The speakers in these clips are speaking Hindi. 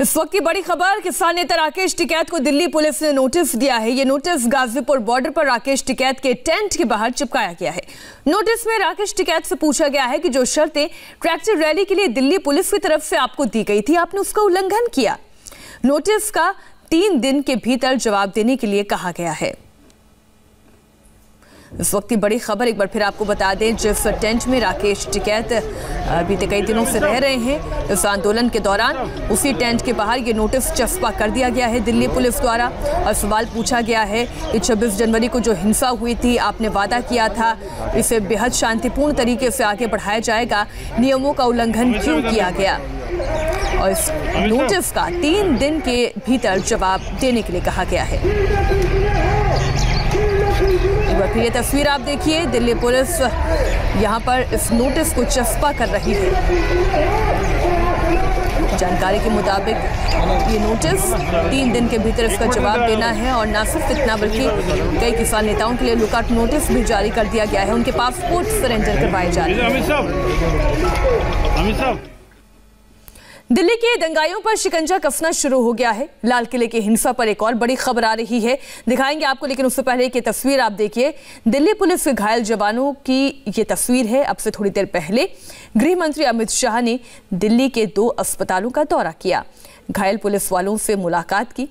इस वक्त की बड़ी खबर, किसान नेता राकेश टिकैत को दिल्ली पुलिस ने नोटिस दिया है। ये नोटिस गाजीपुर बॉर्डर पर राकेश टिकैत के टेंट के बाहर चिपकाया गया है। नोटिस में राकेश टिकैत से पूछा गया है कि जो शर्तें ट्रैक्टर रैली के लिए दिल्ली पुलिस की तरफ़ से आपको दी गई थी, आपने उसका उल्लंघन किया। नोटिस का तीन दिन के भीतर जवाब देने के लिए कहा गया है। इस वक्त की बड़ी खबर, एक बार फिर आपको बता दें, जिस टेंट में राकेश टिकैत बीते कई दिनों से रह रहे हैं, इस आंदोलन के दौरान उसी टेंट के बाहर ये नोटिस चस्पा कर दिया गया है दिल्ली पुलिस द्वारा। और सवाल पूछा गया है कि 26 जनवरी को जो हिंसा हुई थी, आपने वादा किया था, इसे बेहद शांतिपूर्ण तरीके से आगे बढ़ाया जाएगा, नियमों का उल्लंघन क्यों किया गया? और इस नोटिस का तीन दिन के भीतर जवाब देने के लिए कहा गया है। एक ये तस्वीर आप देखिए, दिल्ली पुलिस यहाँ पर इस नोटिस को चस्पा कर रही है। जानकारी के मुताबिक ये नोटिस तीन दिन के भीतर इसका जवाब देना है और न सिर्फ़ इतना, बल्कि कई किसान नेताओं के लिए लुकआउट नोटिस भी जारी कर दिया गया है। उनके पासपोर्ट सरेंडर करवाए जा रहे हैं। दिल्ली के दंगाइयों पर शिकंजा कसना शुरू हो गया है। लाल किले की हिंसा पर एक और बड़ी खबर आ रही है। दिखाएँगे आपको, लेकिन उससे पहले की तस्वीर आप देखिए। दिल्ली पुलिस के घायल जवानों की ये तस्वीर है। अब से थोड़ी देर पहले गृह मंत्री अमित शाह ने दिल्ली के दो अस्पतालों का दौरा किया। घायल पुलिस वालों से मुलाकात की।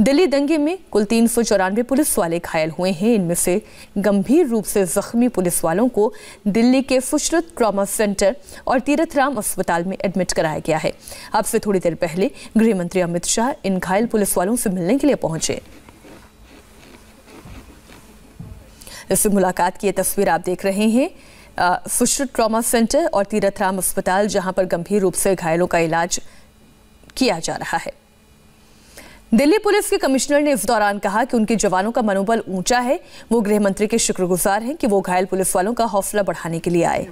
दिल्ली दंगे में कुल तीन सौ चौरानवे पुलिस वाले घायल हुए हैं। इनमें से गंभीर रूप से जख्मी पुलिस वालों को दिल्ली के फुशरत ट्रॉमा सेंटर और तीरथ राम अस्पताल में एडमिट कराया गया है। अब से थोड़ी देर पहले गृह मंत्री अमित शाह इन घायल पुलिस वालों से मिलने के लिए पहुँचे। इससे मुलाकात की तस्वीर आप देख रहे हैं। फुशरत ट्रॉमा सेंटर और तीरथ राम अस्पताल, जहाँ पर गंभीर रूप से घायलों का इलाज किया जा रहा है। दिल्ली पुलिस के कमिश्नर ने इस दौरान कहा कि उनके जवानों का मनोबल ऊँचा है। वो गृह मंत्री के शुक्रगुजार हैं कि वो घायल पुलिस वालों का हौसला बढ़ाने के लिए आए।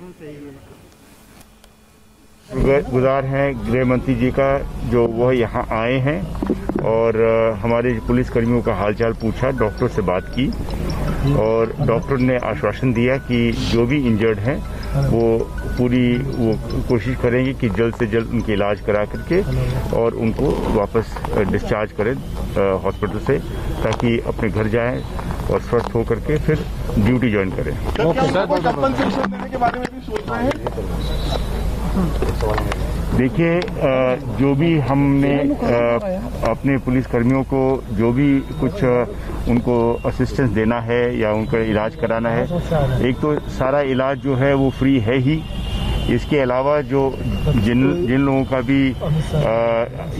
गुजार हैं गृह मंत्री जी का, जो वह यहाँ आए हैं। और हमारे पुलिस कर्मियों का हालचाल पूछा, डॉक्टर से बात की और डॉक्टर ने आश्वासन दिया कि जो भी इंजर्ड हैं, वो पूरी, वो कोशिश करेंगे कि जल्द से जल्द उनके इलाज करा करके और उनको वापस डिस्चार्ज करें हॉस्पिटल से ताकि अपने घर जाएँ और स्वस्थ होकर के फिर ड्यूटी ज्वाइन करें। देखिए जो भी हमने अपने पुलिस कर्मियों को जो भी कुछ उनको असिस्टेंस देना है या उनका इलाज कराना है एक तो सारा इलाज जो है वो फ्री है ही। इसके अलावा जो जिन जिन लोगों का भी आ,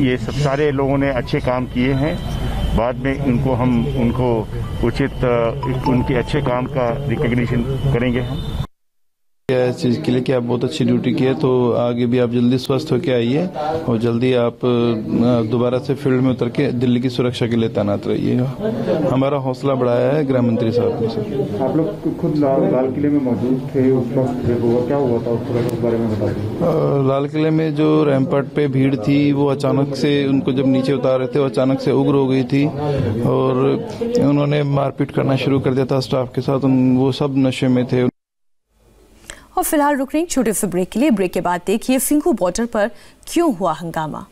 ये सब सारे लोगों ने अच्छे काम किए हैं बाद में उनको हम उनको उचित उनके अच्छे काम का रिकग्निशन करेंगे हम। इस चीज़ के लिए कि आप बहुत अच्छी ड्यूटी की है तो आगे भी आप जल्दी स्वस्थ होकर आइए और जल्दी आप दोबारा से फ़ील्ड में उतर के दिल्ली की सुरक्षा के लिए तैनात रहिएगा हमारा हौसला बढ़ाया है गृह मंत्री साहब ने सर। आप लोग खुद लाल, लाल किले में मौजूद थे उस वक्त क्या हुआ था? उस बारे में बता लाल किले में जो रैमपट पे भीड़ थी वो अचानक से उनको जब नीचे उतार रहे थे वो अचानक से उग्र हो गई थी और उन्होंने मारपीट करना शुरू कर दिया था स्टाफ के साथ। वो सब नशे में थे। और फ़िलहाल रुक रही छोटे से ब्रेक के लिए। ब्रेक के बाद देखिए सिंघू बॉर्डर पर क्यों हुआ हंगामा?